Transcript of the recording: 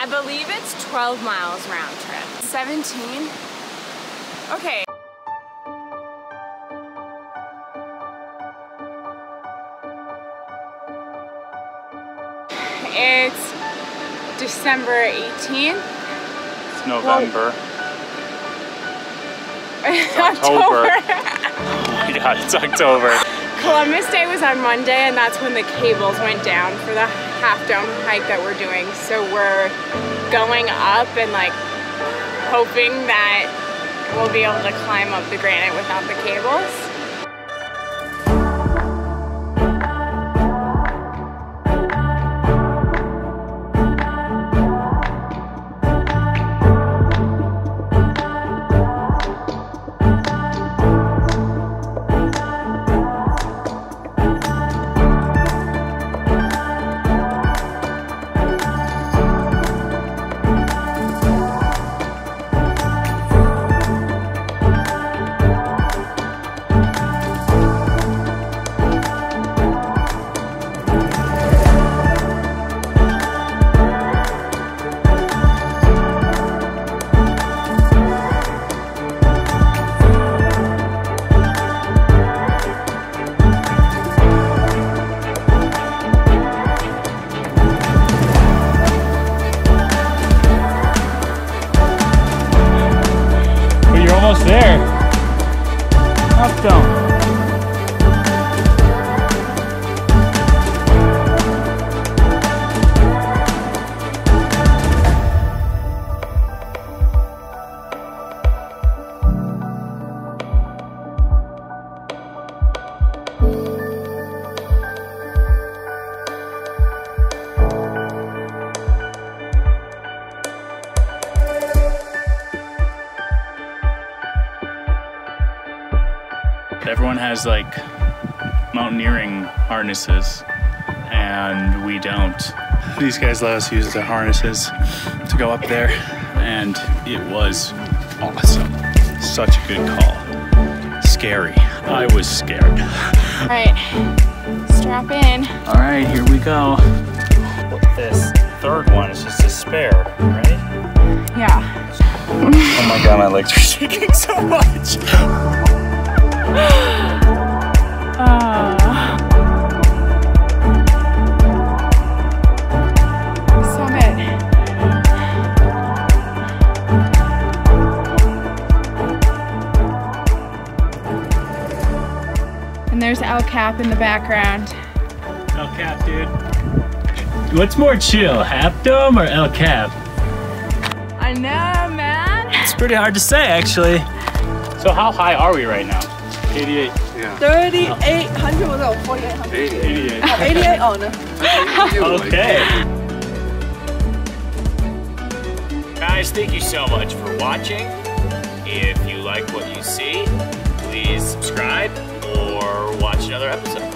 I believe it's 12 miles round trip. 17? Okay. It's December 18th. It's November. It's October. oh my god, it's October. Columbus Day was on Monday and that's when the cables went down for the half dome hike that we're doing. So we're going up and like hoping that we'll be able to climb up the granite without the cables. There. Up down. Everyone has like mountaineering harnesses and we don't. These guys let us use the harnesses to go up there and it was awesome. Such a good call. Scary. I was scared. All right, strap in. All right, here we go. This third one is just a spare, right? Yeah. oh my god, my legs are shaking so much. And there's El Cap in the background. El Cap, dude. What's more chill, Half Dome or El Cap? I know, man. It's pretty hard to say, actually. So how high are we right now? 88. Yeah. 3,800 was it? 4,800? 88. Oh, 88? Oh, no. okay. Guys, thank you so much for watching. If you like what you see, please subscribe or watch another episode.